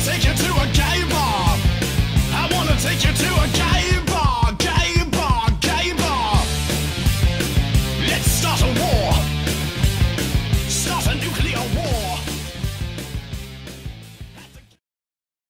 take your to